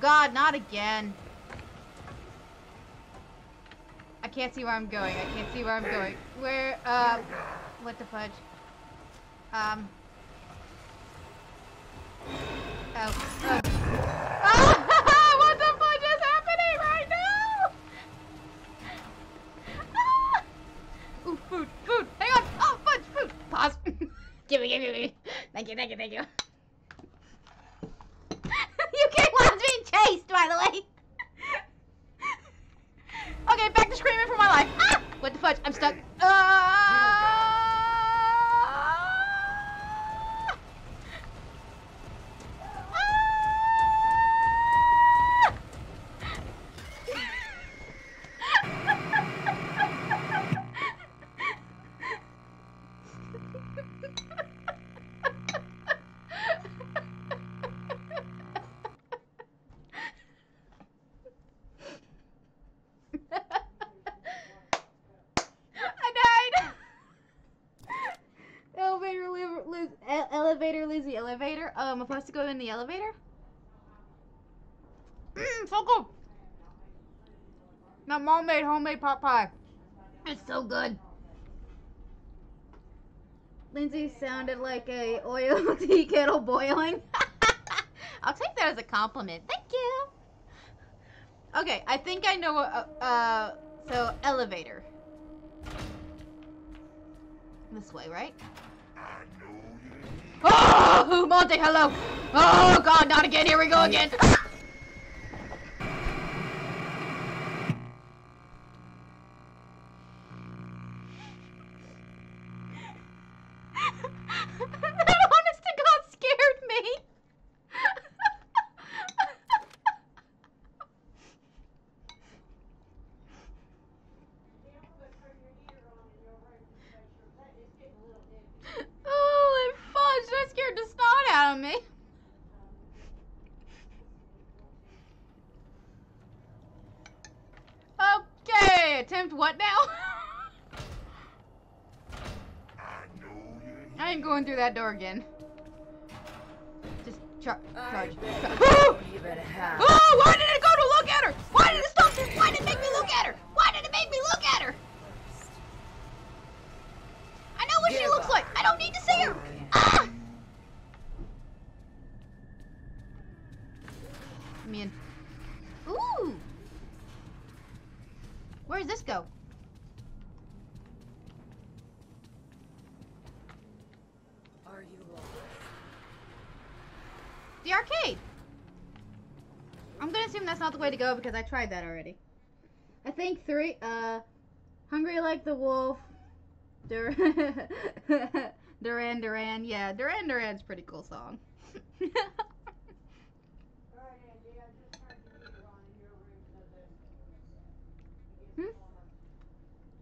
god, not again. I can't see where I'm going. I can't see where I'm going. Where, uh, what the fudge? Um. Oh. oh. Ah, what the fudge is happening right now? Ah! Ooh, food, food. Hang on. Oh, fudge, food. Pause. give me, give me, give me. Thank you, thank you, thank you. you came while I was being chased, by the way. okay, back to screaming for my life. Ah! What the fudge? I'm stuck. Ah! Elevator. Oh, am I supposed to go in the elevator? Mmm, so good. My mom made homemade pot pie. It's so good. Lindsay sounded like a oil tea kettle boiling. I'll take that as a compliment. Thank you. Okay, I think I know. Uh, uh so elevator. This way, right? Monty, hello. Oh God, not again. Here we go again. that honest to God scared me. Holy fudge, that scared the snot out of me. Okay, attempt what now? I ain't going through that door again. Just char- charge. char- Oh! Oh, why did it go to look at her? Why did it stop? Why did it make me look at her? Why did it make me look at her? I know what she Give looks up. like. I don't need to see her. Ah! I'm in. Ooh. Where does this go? Are you lost? The arcade. I'm gonna assume that's not the way to go because I tried that already. I think three. Uh, hungry like the wolf. Dur- Duran Duran. Yeah, Duran Duran's pretty cool song. hmm?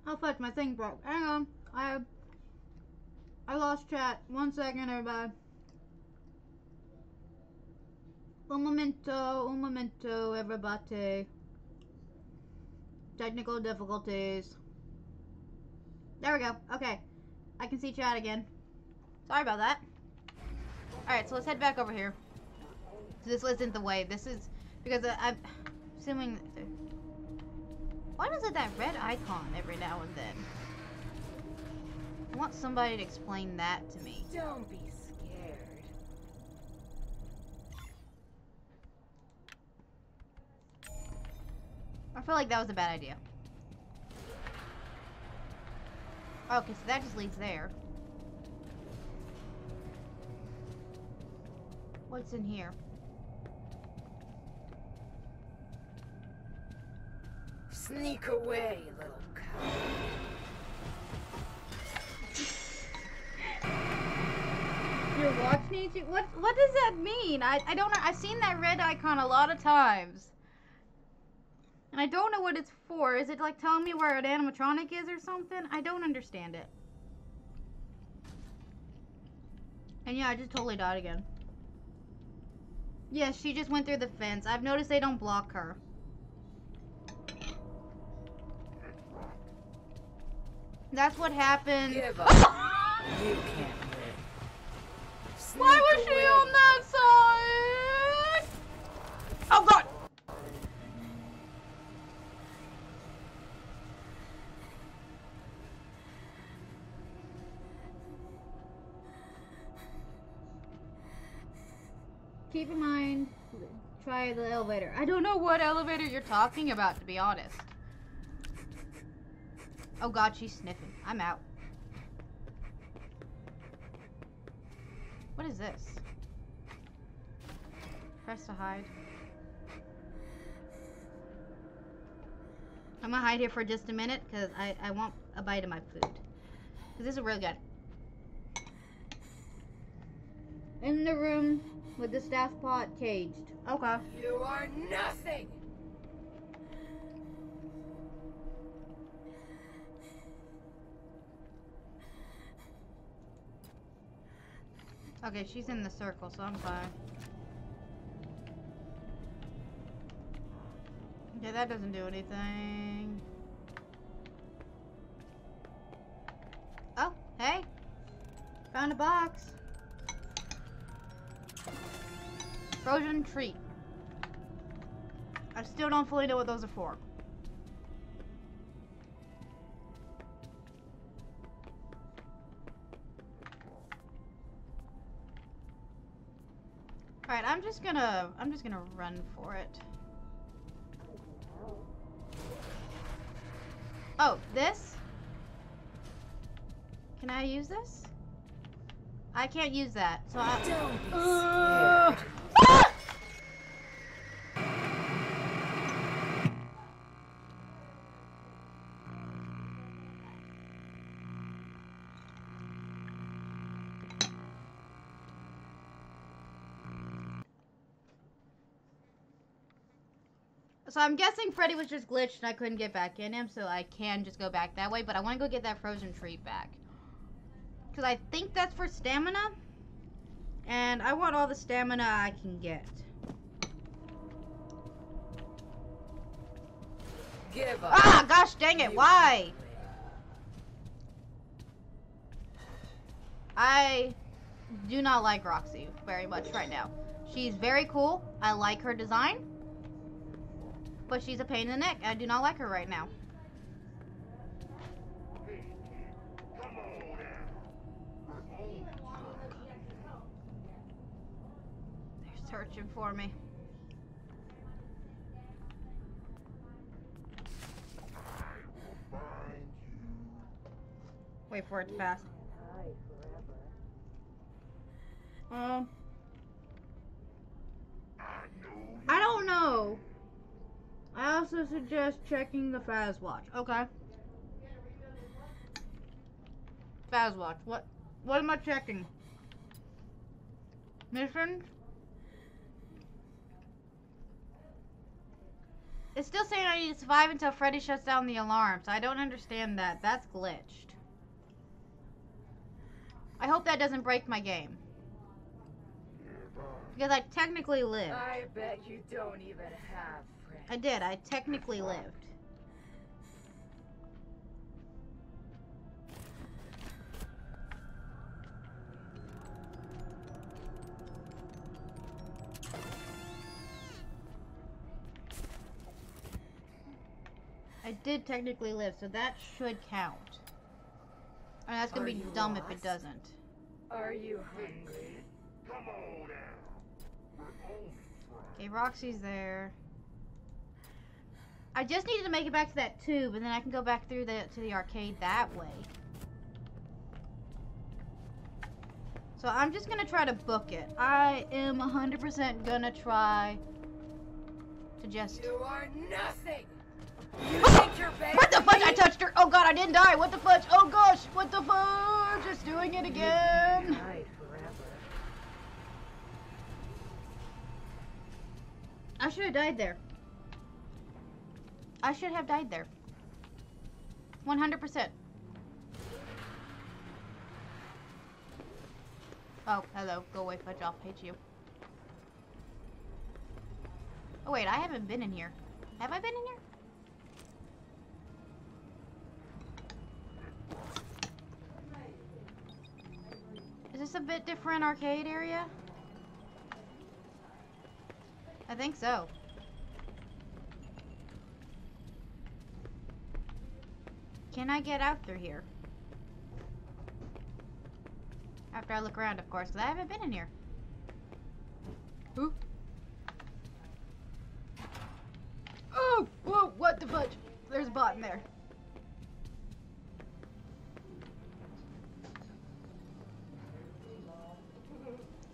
Oh fuck, my thing broke. Hang on. I I lost chat. One second, everybody. Un momento, un momento, everybody. Technical difficulties. There we go. Okay. I can see chat again. Sorry about that. Alright, so let's head back over here. So this isn't the way. This is... Because uh, I'm assuming... Why does it that red icon every now and then? I want somebody to explain that to me. Don't be scared. I feel like that was a bad idea. Okay, so that just leads there. What's in here? Sneak away, little coward. Your watch needs you. What? What does that mean? I I don't know. I've seen that red icon a lot of times, I don't know what it's for. Is it like telling me where an animatronic is or something? I don't understand it. And yeah, I just totally died again. Yeah, she just went through the fence. I've noticed they don't block her. That's what happened. You can't win. Why was Sneak she on that side? Oh god! Keep in mind, try the elevator. I don't know what elevator you're talking about, to be honest. Oh god, she's sniffing. I'm out. What is this? Press to hide. I'm gonna hide here for just a minute because I, I want a bite of my food. Because this is real good. In the room with the staff pot caged. Okay. You are nothing. Okay, she's in the circle, so I'm fine. Okay, that doesn't do anything. Oh, hey. Found a box. Frozen treat. I still don't fully know what those are for. Alright, I'm just gonna I'm just gonna run for it. Oh, this? Can I use this? I can't use that, so I So I'm guessing Freddy was just glitched and I couldn't get back in him, so I can just go back that way. But I want to go get that frozen treat back. Because I think that's for stamina. And I want all the stamina I can get. Give up. Ah, gosh dang it, why? I do not like Roxy very much right now. She's very cool. I like her design. But she's a pain in the neck. I do not like her right now. They're searching for me. Wait for it to pass. Um. I don't know. I also suggest checking the Faz watch. Okay. Faz watch. What? What am I checking? Missions. It's still saying I need to survive until Freddy shuts down the alarm, so I don't understand that. That's glitched. I hope that doesn't break my game. Because I technically live. I bet you don't even have friends. I did. I technically lived. I did technically live, so that should count. And that's gonna Are be you dumb if it doesn't. Are you hungry? Come on. Okay, Roxy's there. I just needed to make it back to that tube, and then I can go back through the to the arcade that way. So I'm just gonna try to book it. I am 100% gonna try to just. You are nothing. You What the fudge? I touched her. Oh god, I didn't die. What the fudge? Oh gosh, what the fudge? Just doing it again. can't hide forever. I should have died there. I should have died there. 100%. Oh, hello. Go away, Fudge. I'll hate you. Oh wait, I haven't been in here. Have I been in here? Is this a bit different arcade area? I think so. Can I get out through here? After I look around, of course, because I haven't been in here. Ooh. Oh! Whoa! What the fudge? There's a bot in there.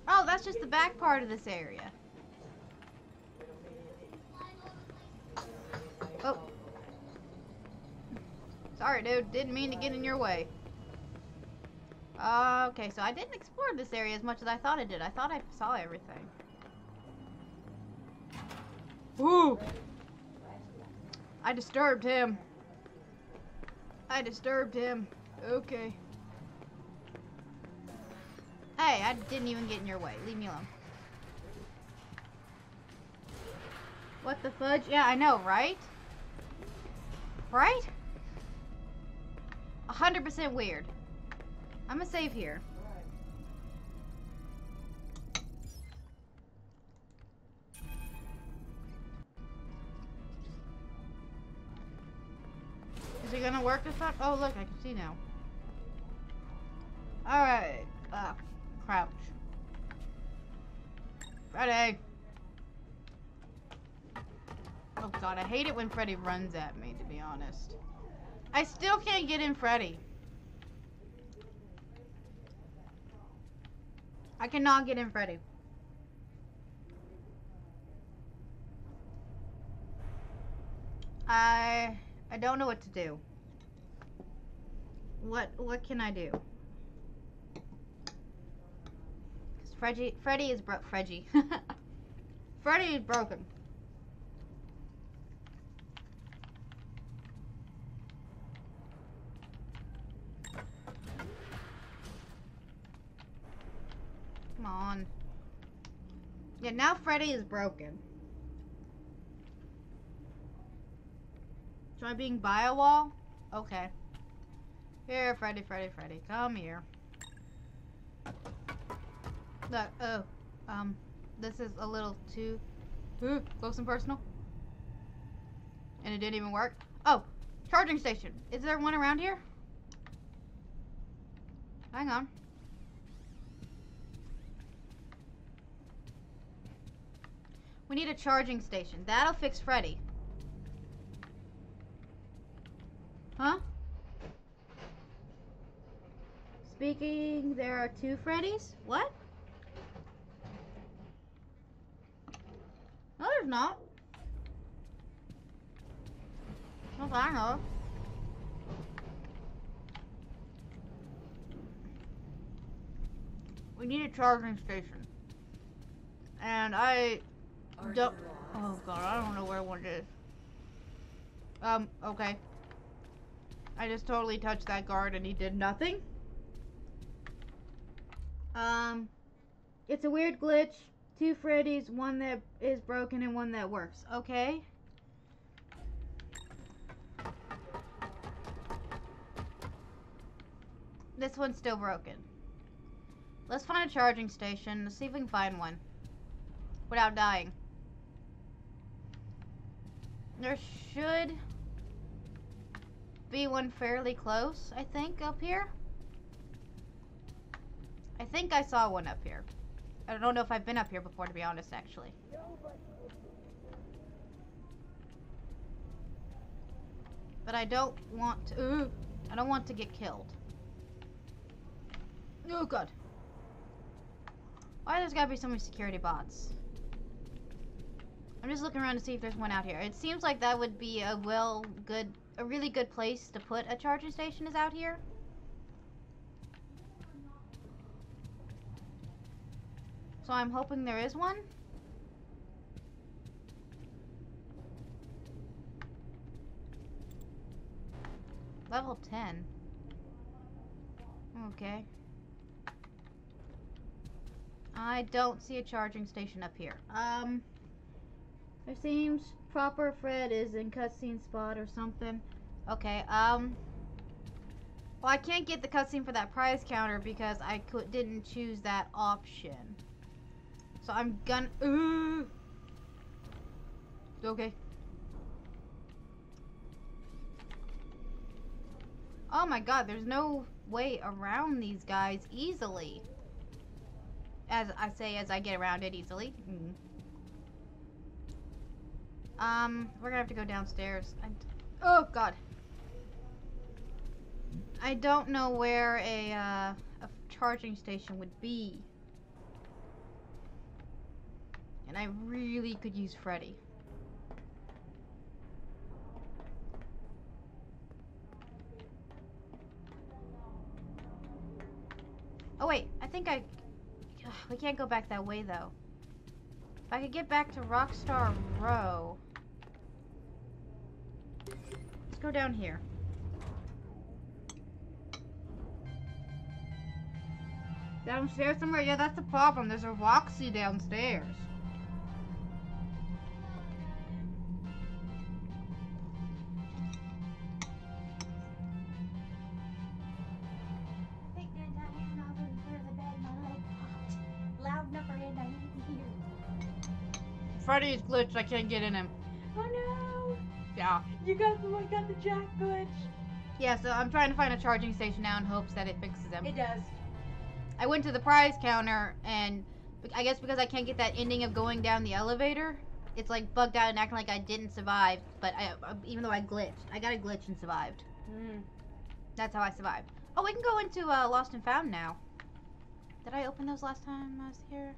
Oh, that's just the back part of this area. Didn't mean to get in your way. Uh, okay, so I didn't explore this area as much as I thought I did. I thought I saw everything. Ooh! I disturbed him. I disturbed him. Okay. Hey, I didn't even get in your way. Leave me alone. What the fudge? Yeah, I know, right? Right? 100% weird. I'm gonna save here. Is it gonna work this time? Oh, look, I can see now. Alright. Uh, crouch. Freddy! Oh god, I hate it when Freddy runs at me, to be honest. I still can't get in Freddy. I cannot get in Freddy. I I don't know what to do. What what can I do? Cause Freddy Freddy is broke. Freddy. Freddy is broken. Come on. Yeah, now Freddy is broken. Try being by a wall? Okay. Here, Freddy, Freddy, Freddy. Come here. Look, oh, um, this is a little too ooh, close and personal. And it didn't even work. Oh, charging station. Is there one around here? Hang on. We need a charging station. That'll fix Freddy. Huh? Speaking, there are two Freddys? What? No, there's not. Not that I know. We need a charging station. And I don't. Oh god, I don't know where one is. Um, okay. I just totally touched that guard and he did nothing. Um, it's a weird glitch. Two Freddy's, one that is broken and one that works. Okay. This one's still broken. Let's find a charging station. Let's see if we can find one. Without dying. There should be one fairly close, I think, up here. I think I saw one up here. I don't know if I've been up here before, to be honest, actually. But I don't want to... Ooh, I don't want to get killed. Oh, God. Why there's gotta be so many security bots? I'm just looking around to see if there's one out here. It seems like that would be a well, good, a really good place to put a charging station is out here. So I'm hoping there is one. Level 10. Okay. I don't see a charging station up here. Um... There seems proper Fred is in cutscene spot or something. Okay, um. Well, I can't get the cutscene for that prize counter because I didn't choose that option. So I'm gonna. Uh, okay. Oh my god, there's no way around these guys easily. As I say, as I get around it easily. Mm. Um, we're gonna have to go downstairs. Oh god. I don't know where a, uh, a charging station would be. And I really could use Freddy. Oh wait, I think I... We can't go back that way though. If I could get back to Rockstar Row... Go down here. Downstairs somewhere? Yeah, that's the problem. There's a Roxy downstairs. Think that I am not in front of the bed, my leg popped. Loud enough for him to hear. Freddy's glitched. I can't get in him. No! Yeah. You got the one got the jack glitch. Yeah, so I'm trying to find a charging station now in hopes that it fixes him. It does. I went to the prize counter and I guess because I can't get that ending of going down the elevator, it's like bugged out and acting like I didn't survive. But I, uh, even though I glitched, I got a glitch and survived. Mm. That's how I survived. Oh, we can go into uh, Lost and Found now. Did I open those last time I was here?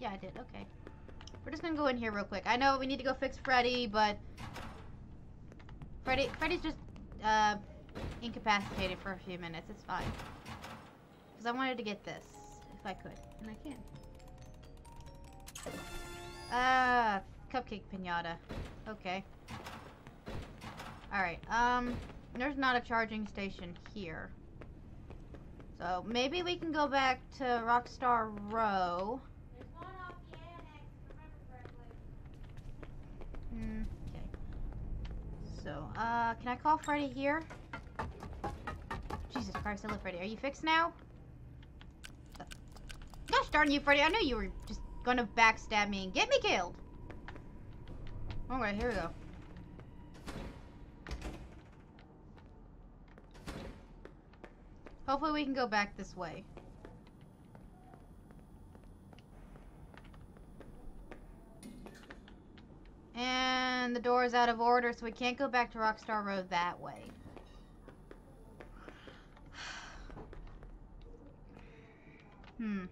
Yeah, I did. Okay. We're just gonna go in here real quick. I know we need to go fix Freddy, but Freddy, Freddy's just uh, incapacitated for a few minutes. It's fine. Because I wanted to get this, if I could, and I can. Ah, cupcake pinata. Okay. Alright, um, there's not a charging station here. So maybe we can go back to Rockstar Row. There's one off the annex, remember correctly. Hmm. So, uh, can I call Freddy here? Jesus Christ, Freddy. Are you fixed now? Gosh darn you, Freddy. I knew you were just gonna backstab me and get me killed. Alright, here we go. Hopefully we can go back this way. And the door is out of order, so we can't go back to Rockstar Row that way. Hmm.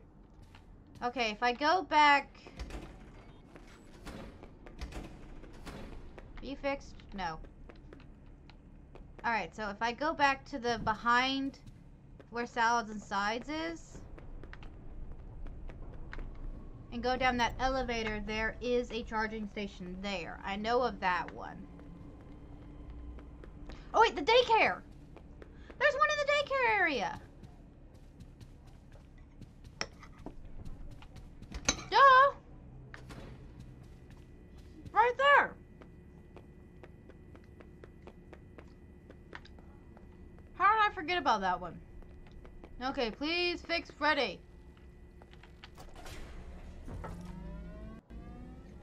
Okay, if I go back... Be fixed? No. Alright, so if I go back to the behind where salads and sides is and go down that elevator, there is a charging station there. I know of that one. Oh wait, the daycare! There's one in the daycare area! Duh! Right there! How did I forget about that one? Okay, please fix Freddy.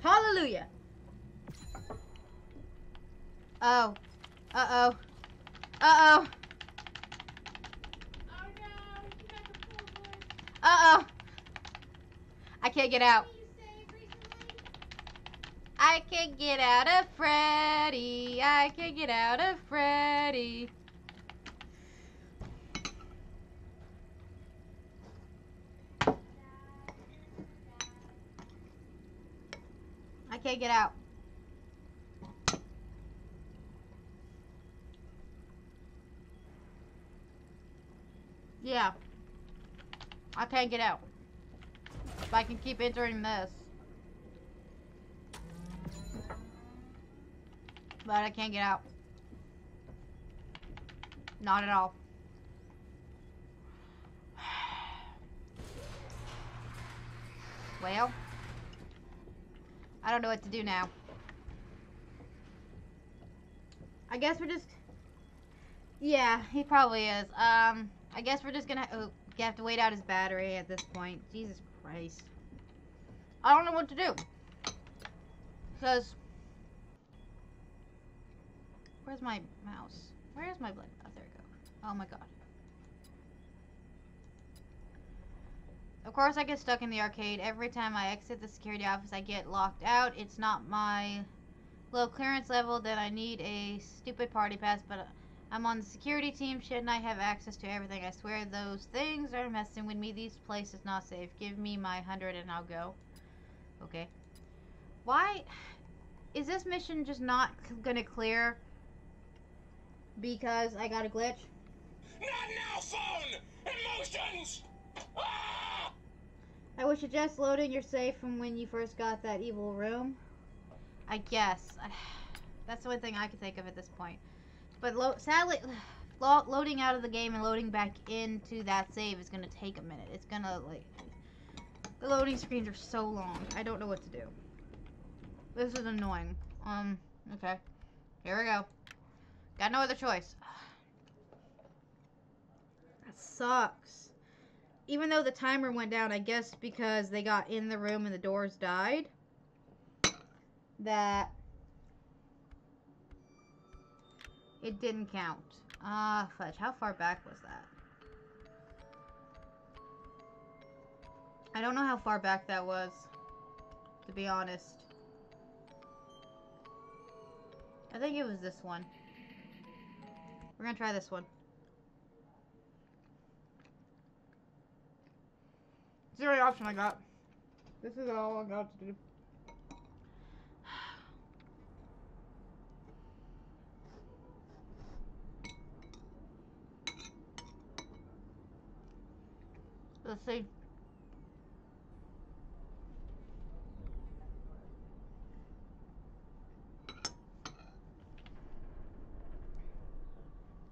Hallelujah. Oh. Uh-oh. Uh-oh. Oh. Uh-oh. I can't get out. I can't get out of Freddy. I can't get out of Freddy. Get out. Yeah. I can't get out. If I can keep entering this. But I can't get out. Not at all. Well, I don't know what to do now. I guess we're just... Yeah, he probably is. Um, I guess we're just gonna oh, have to wait out his battery at this point. Jesus Christ. I don't know what to do. Says... Where's my mouse? Where's my blood? Oh, there we go. Oh my god. Of course, I get stuck in the arcade. Every time I exit the security office, I get locked out. It's not my low clearance level that I need a stupid party pass, but I'm on the security team. Shouldn't I have access to everything? I swear those things are messing with me. This place is not safe. Give me my hundred and I'll go. Okay. Why is this mission just not gonna clear? Because I got a glitch. Not now, phone! Emotions! Was just loading your safe from when you first got that evil room. I guess. That's the only thing I can think of at this point. But lo- sadly, lo- loading out of the game and loading back into that save is going to take a minute. It's going to, like... The loading screens are so long. I don't know what to do. This is annoying. Um, okay. Here we go. Got no other choice. That sucks. Even though the timer went down, I guess because they got in the room and the doors died, that it didn't count. Ah, fudge. How far back was that? I don't know how far back that was, to be honest. I think it was this one. We're gonna try this one. It's the only option I got. This is all I got to do. Let's see.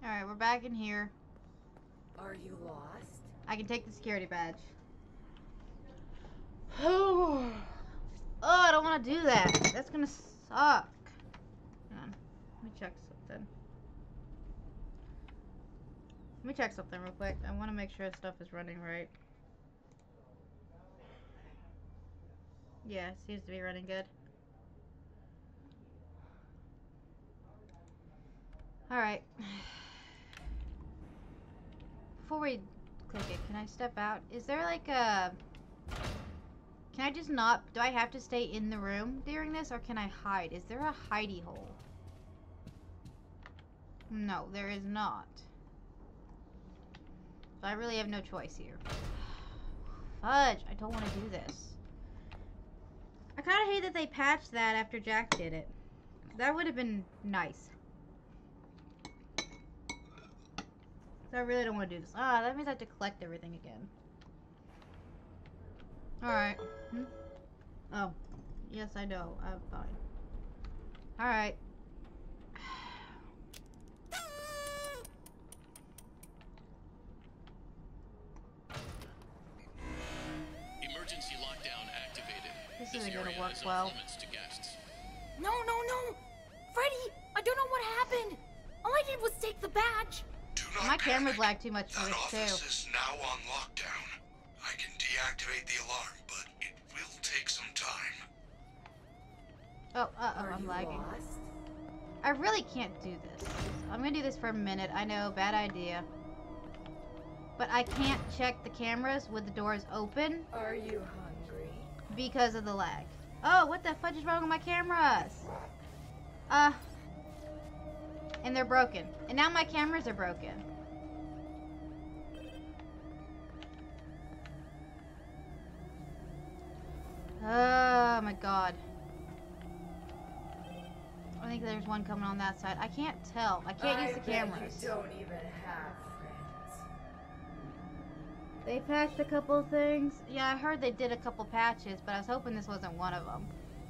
Alright, we're back in here. Are you lost? I can take the security badge. Oh, I don't want to do that. That's gonna suck. Hang on. Let me check something. Let me check something real quick. I want to make sure stuff is running right. Yeah, seems to be running good. Alright. Before we click it, can I step out? Is there like a... Can I just not... Do I have to stay in the room during this, or can I hide? Is there a hidey hole? No, there is not. So I really have no choice here. Fudge, I don't want to do this. I kind of hate that they patched that after Jack did it. That would have been nice. So I really don't want to do this. Ah, that means I have to collect everything again. Alright. Hmm? Oh. Yes, I know. I'm fine. Alright. Emergency lockdown activated. This This isn't gonna work is well. to guests. No, no, no! Freddy, I don't know what happened. All I did was take the badge. Do not My camera's panic. lag too much for That this office too. is now on lockdown. I the alarm, but it will take some time. Oh, uh oh, I'm lagging. lost? I really can't do this. I'm gonna do this for a minute. I know, bad idea. But I can't check the cameras with the doors open Are you hungry? because of the lag. Oh, what the fudge is wrong with my cameras? Uh. And they're broken. And now my cameras are broken. Oh my god. I think there's one coming on that side. I can't tell. I can't use the cameras. don't even have friends. They patched a couple things. Yeah, I heard they did a couple patches, but I was hoping this wasn't one of them.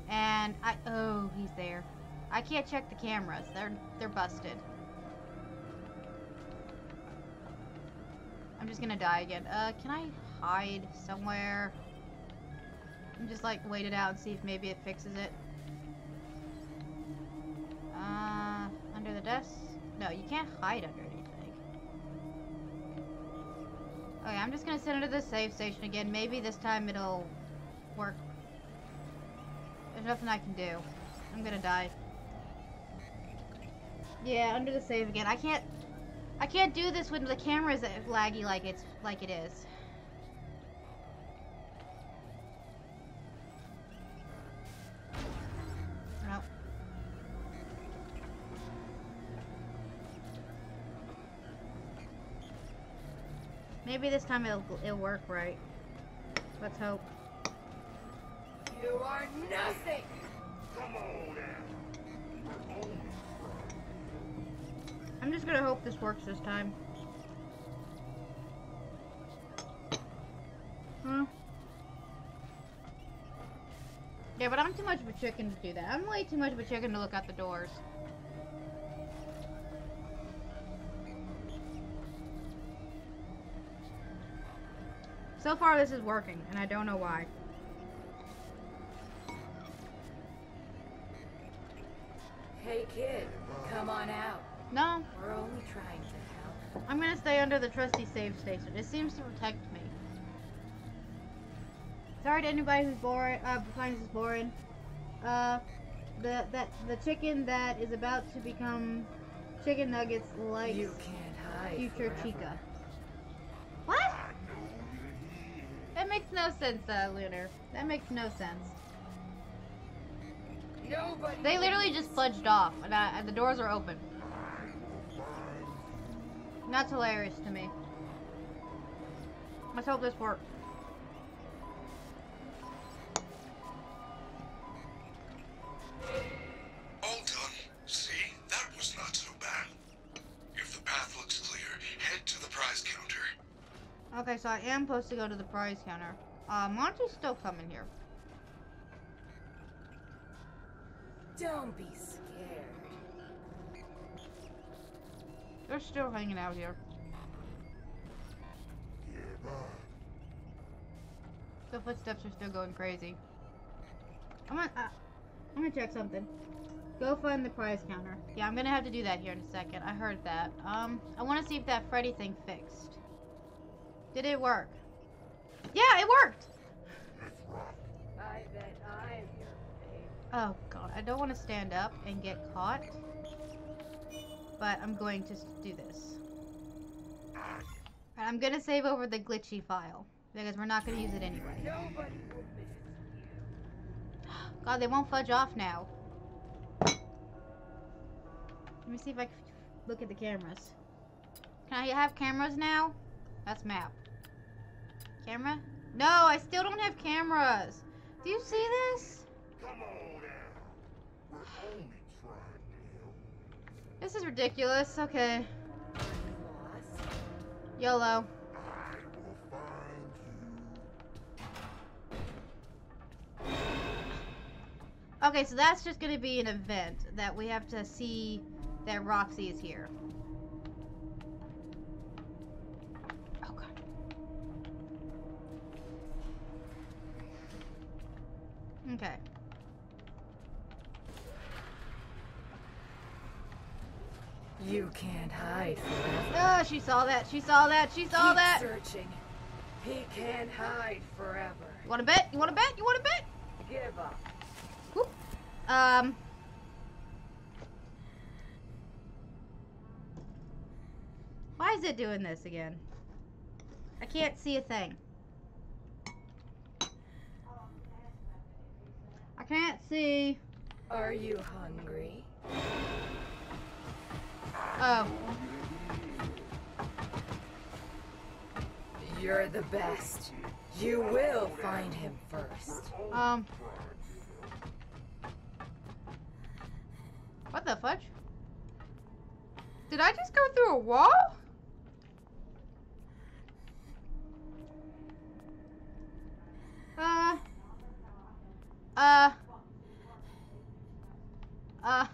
And I oh, he's there. I can't check the cameras. They're they're busted. I'm just gonna die again. Uh, can I hide somewhere? And just like wait it out and see if maybe it fixes it. Uh, under the desk? No, you can't hide under anything. Okay, I'm just gonna send it to the save station again. Maybe this time it'll work. There's nothing I can do. I'm gonna die. Yeah, under the save again. I can't I can't do this when the camera's laggy like it's like it is. Maybe this time it'll it'll work right. Let's hope. You are nothing! I'm just gonna hope this works this time. Hmm. Yeah, but I'm too much of a chicken to do that. I'm way too much of a chicken to look out the doors. So far, this is working, and I don't know why. Hey kid, come on out. No, We're only trying to help. I'm gonna stay under the trusty save station. It seems to protect me. Sorry to anybody who's boring. Uh, finds this boring. Uh, the that the chicken that is about to become chicken nuggets likes You can't hide. future forever. Chica. That makes no sense, uh, Lunar. That makes no sense. Nobody. They literally just fudged off, and, I, and the doors are open. That's hilarious to me. Let's hope this works. Okay, so I am supposed to go to the prize counter. Uh, Monty's still coming here. Don't be scared. They're still hanging out here. The footsteps are still going crazy. I'm gonna, uh, I'm gonna check something. Go find the prize counter. Yeah, I'm gonna have to do that here in a second. I heard that. Um, I want to see if that Freddy thing fixed. Did it work? Yeah, it worked. I. Oh god, I don't want to stand up and get caught. But I'm going to do this. I'm gonna save over the glitchy file. Because we're not gonna use it anyway. God, they won't fudge off now. Let me see if I can look at the cameras. Can I have cameras now? That's map. Camera? No, I still don't have cameras. Do you see this? This is ridiculous. Okay. YOLO. Okay, so that's just gonna be an event that we have to see that Roxy is here. Okay. You can't hide forever. Oh, she saw that. She saw that. She saw Keep that. searching. He can't hide forever. You wanna bet? You wanna bet? You wanna bet? Give up. Whoop. Um. Why is it doing this again? I can't see a thing. I can't see. Are you hungry? Oh. You're the best. You will find him first. Um. What the fudge? Did I just go through a wall? Uh. Uh. Uh.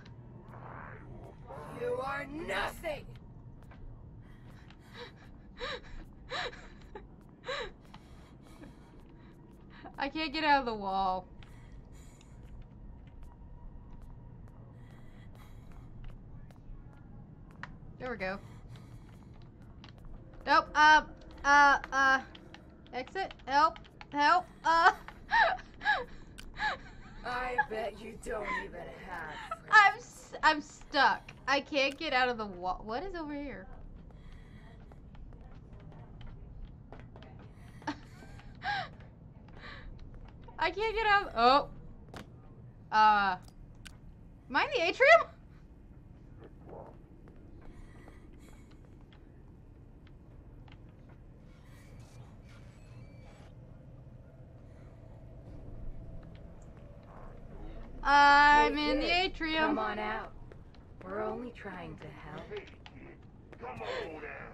You are nothing. I can't get out of the wall. There we go. Nope. Uh. Uh. Uh. Exit. Help. Help. Uh. I bet you don't even have. I'm s- I'm stuck. I can't get out of the wall. What is over here? I can't get out. Oh. Uh. Am I in the atrium? Uh, I'm in the atrium. Come on out. We're only trying to help. Hey, kid, come on down.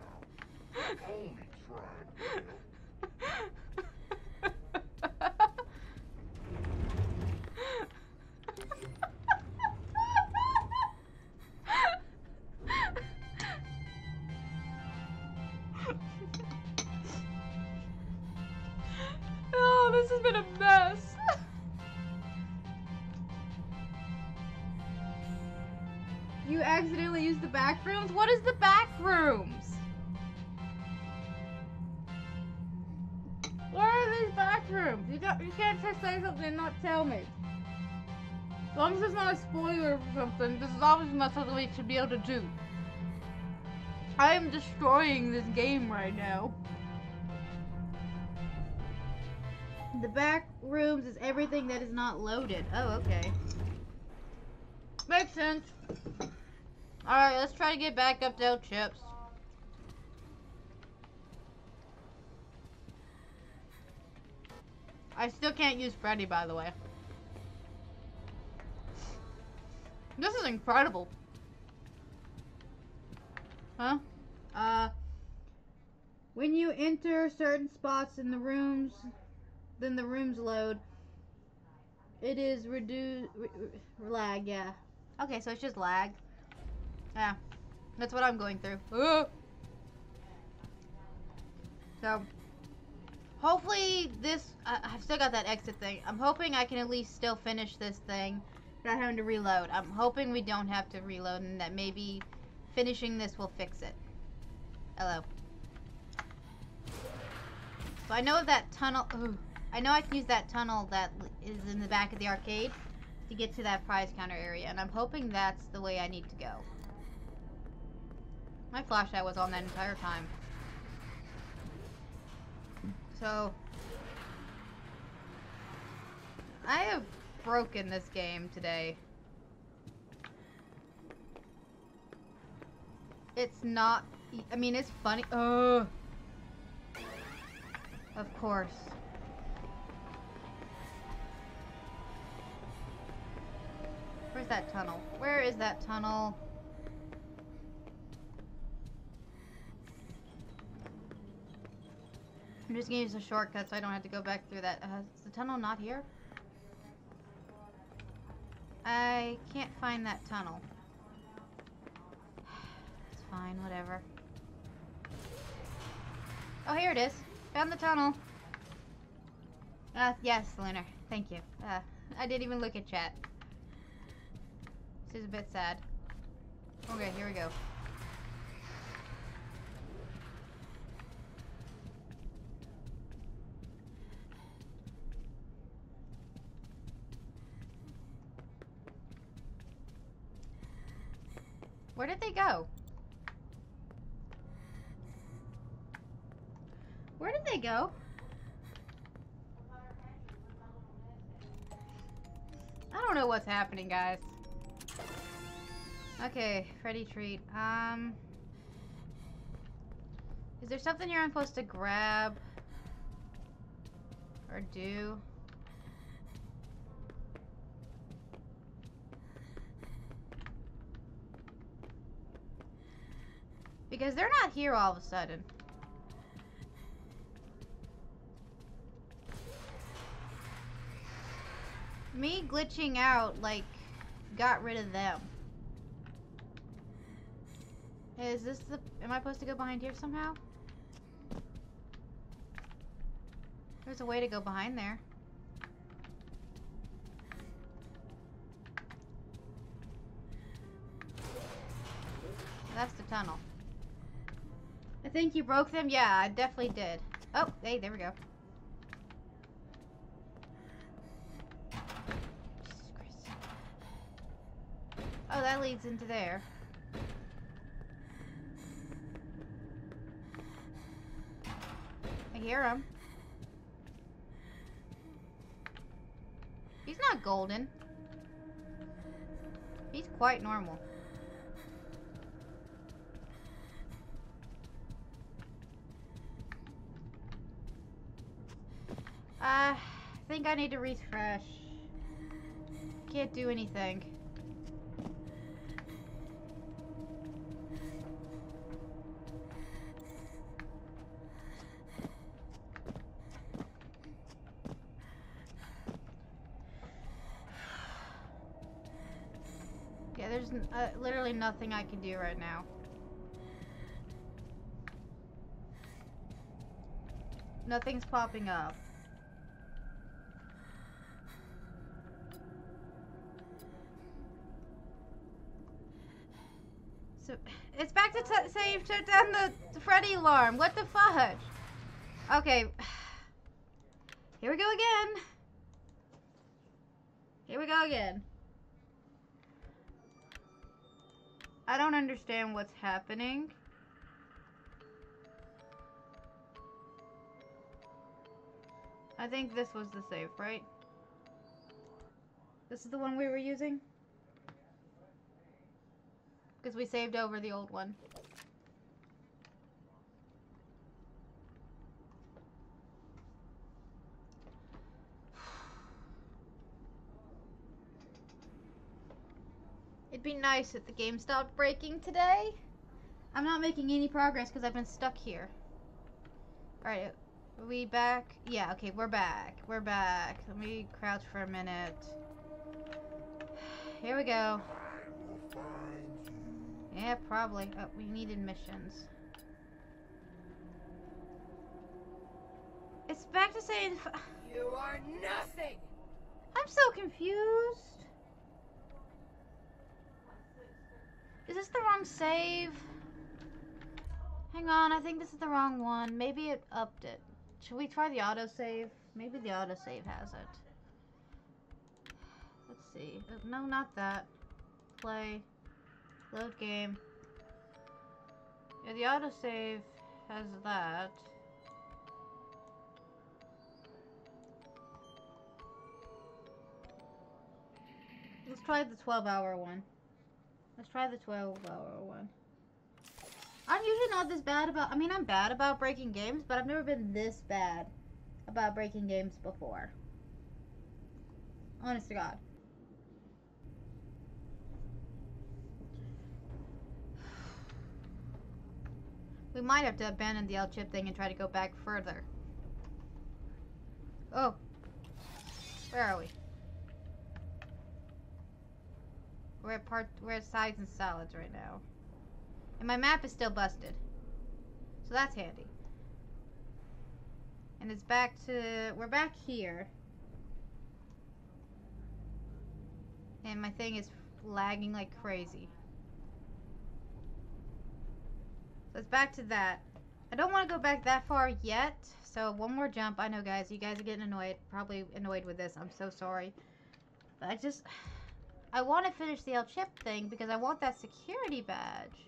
Only trying to help. What is the back rooms? Where are these back rooms? You, don't, you can't just say something and not tell me. As long as it's not a spoiler or something, this is obviously not something we should be able to do. I am destroying this game right now. The back rooms is everything that is not loaded. Oh, okay. Makes sense. Alright, let's try to get back up to Chips. I still can't use Freddy, by the way. This is incredible. Huh? Uh, when you enter certain spots in the rooms, then the rooms load. It is reduced re- lag, yeah. Okay, so it's just lag. Yeah, that's what I'm going through. So, hopefully this. I, I've still got that exit thing. I'm hoping I can at least still finish this thing without having to reload. I'm hoping we don't have to reload and that maybe finishing this will fix it. Hello. So I know that tunnel. Ooh, I know I can use that tunnel that is in the back of the arcade to get to that prize counter area, and I'm hoping that's the way I need to go. My flashlight was on that entire time. So, I have broken this game today. It's not. I mean, it's funny. Oh. Of course. Where's that tunnel? Where is that tunnel? I'm just gonna use a shortcut so I don't have to go back through that. Uh, is the tunnel not here? I can't find that tunnel. It's fine, whatever. Oh, here it is. Found the tunnel. Uh, yes, Lunar. Thank you. Uh, I didn't even look at chat. This is a bit sad. Okay, here we go. Where did they go? Where did they go? I don't know what's happening, guys. Okay, Freddy treat. Um, is there something I'm supposed to grab or do? Because they're not here all of a sudden. Me glitching out, like, got rid of them. Is this the... Am I supposed to go behind here somehow? There's a way to go behind there. that's the tunnel. I think you broke them? Yeah, I definitely did. Oh, hey, there we go. Oh, that leads into there. I hear him. He's not golden. He's quite normal. Uh, I think I need to refresh. Can't do anything. Yeah, there's uh, literally nothing I can do right now. Nothing's popping up. So, it's back to t- save shut down the, the Alarm. What the fudge? Okay. Here we go again. Here we go again. I don't understand what's happening. I think this was the safe, right? This is the one we were using? Because we saved over the old one. Be nice if the game stopped breaking today. I'm not making any progress because I've been stuck here. Alright, are we back? Yeah, okay, we're back. We're back. Let me crouch for a minute. Here we go. Yeah, probably. Oh, we needed missions. It's back to saying. f- You are nothing! I'm so confused. Is this the wrong save? Hang on, I think this is the wrong one. Maybe it upped it. Should we try the autosave? Maybe the autosave has it. Let's see. Uh, No, not that. Play. Load game. Yeah, the autosave has that. Let's try the 12 hour one. Let's try the 12 hour one. I'm usually not this bad about, I mean, I'm bad about breaking games, but I've never been this bad about breaking games before. Honest to God. We might have to abandon the El Chip thing and try to go back further. Oh. Where are we? We're at part we're at sides and salads right now. And my map is still busted. So that's handy. And it's back to we're back here. And my thing is lagging like crazy. So it's back to that. I don't want to go back that far yet. So one more jump. I know guys, you guys are getting annoyed. Probably annoyed with this. I'm so sorry. But I just I want to finish the El Chip thing because I want that security badge.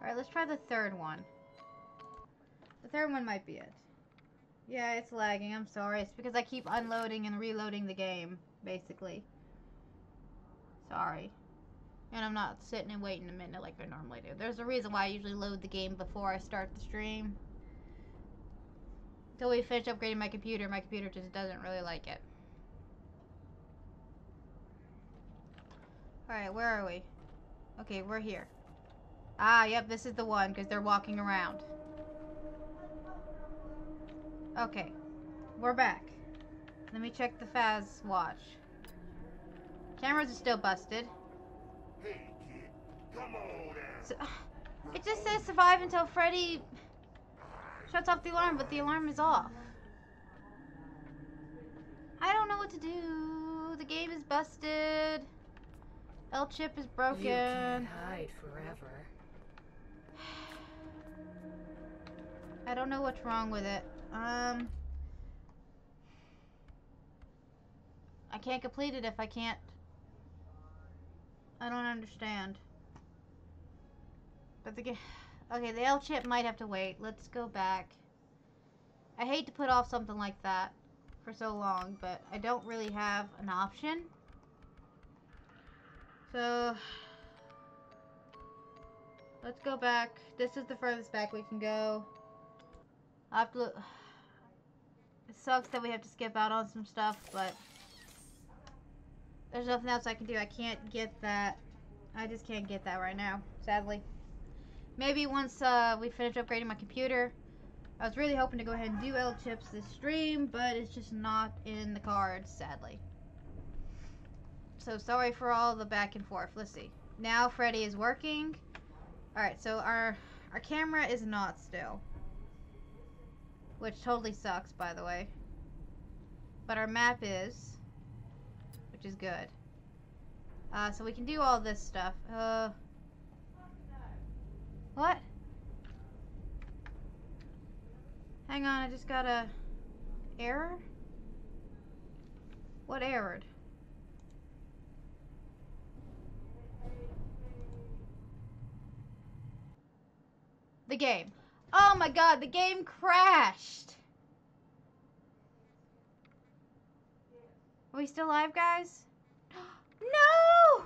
Alright, let's try the third one. The third one might be it. Yeah, it's lagging. I'm sorry. It's because I keep unloading and reloading the game, basically. Sorry. And I'm not sitting and waiting a minute like I normally do. There's a reason why I usually load the game before I start the stream. Until we finish upgrading my computer, my computer just doesn't really like it. Alright, where are we? Okay, we're here. Ah, yep, this is the one, because they're walking around. Okay, we're back. Let me check the Faz watch. Cameras are still busted. Hey, kid, come on. So, it just says survive until Freddy shuts off the alarm, but the alarm is off. I don't know what to do. The game is busted. El Chip is broken. You can't hide forever. I don't know what's wrong with it. Um, I can't complete it if I can't. I don't understand. But the game. Okay, the El Chip might have to wait. Let's go back. I hate to put off something like that for so long, but I don't really have an option. So, let's go back. This is the furthest back we can go. I have to look. It sucks that we have to skip out on some stuff, but there's nothing else I can do. I can't get that. I just can't get that right now, sadly. Maybe once uh, we finish upgrading my computer. I was really hoping to go ahead and do El Chip's this stream, but it's just not in the cards, sadly. So sorry for all the back and forth. Let's see. Now Freddy is working. Alright, so our our camera is not still. Which totally sucks, by the way. But our map is. Which is good. Uh, so we can do all this stuff. Uh, what? Hang on, I just got a error? What errored? The game. Oh my god, the game crashed! Are we still live, guys? no!